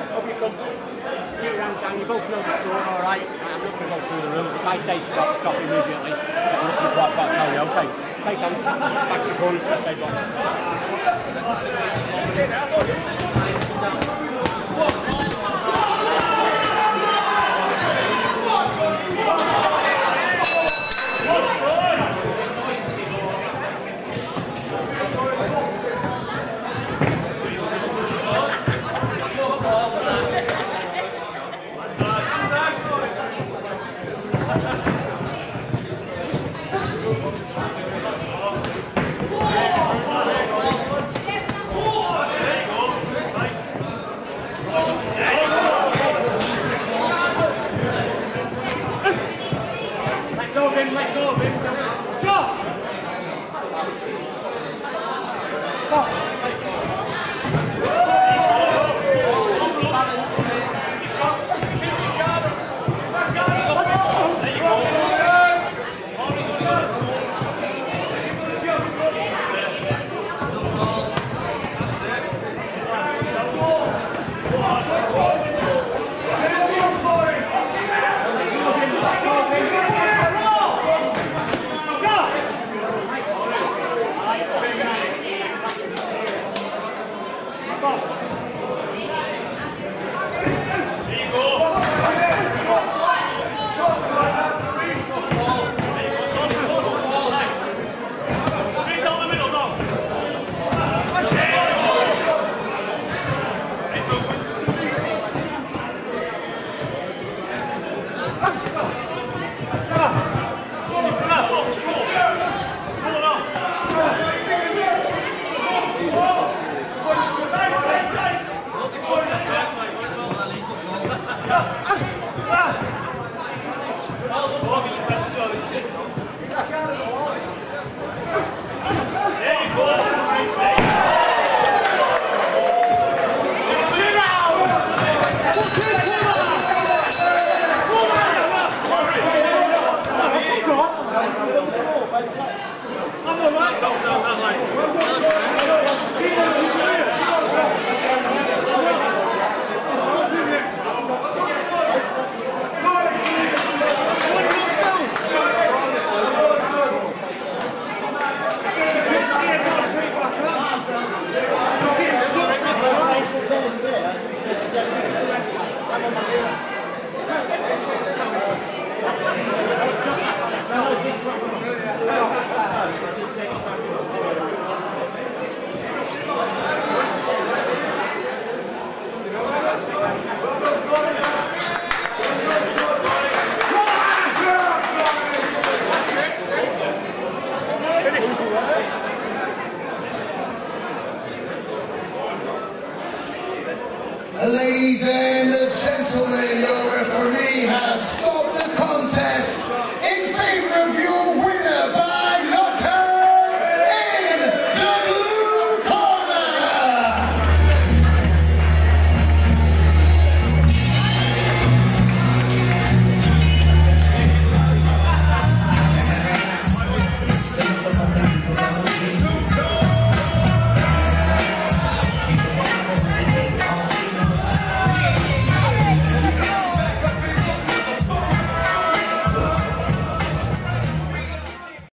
you come. Your hands down. You both know the score, all right? I'm not going to go through the rules. If I say stop, stop immediately. Listen to what I've tell you, okay? Shake hands. Back to corners. I say box. him, let go of him. Stop! Stop! Go of him. Stop! Ladies and gentlemen, your referee has contest